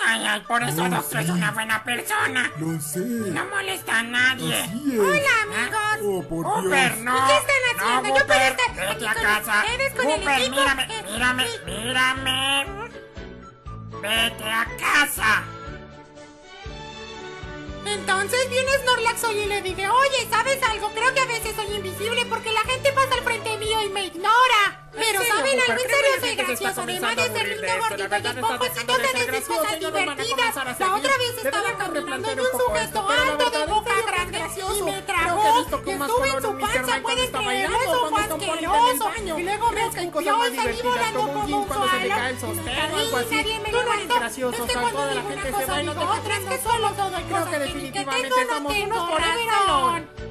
Ay, por eso Doctor es una buena persona. Lo sé. No molesta a nadie. Así es. Hola, amigos. Oh, por Cooper, Dios. no. ¿Y qué están haciendo? No, Yo puedo estar aquí vete a con casa. ustedes, con el Cooper, equipo. mírame, Eh, mírame, mírame. Vete a casa. Entonces viene Snorlax hoy y le dice, oye, ¿sabes algo? Creo que a veces soy invisible porque la gente pasa al frente mío y me ignora. Pero serio, ¿saben algo? En serio soy gracioso. Además de ser lindo, gordito y esponjosito, dejando de divertidas. a La otra vez estaba caminando y un sujeto alto de boca grande y me tragó. estuve en su panza, pueden bailando, eso fue el asqueroso. Y luego me escupió y salí volando como un suelo. el Y nadie me levantó. Es que cuando digo una cosa digo otra, es que solo todo hay Creo que definitivamente tengo, no somos tengo unos corazón.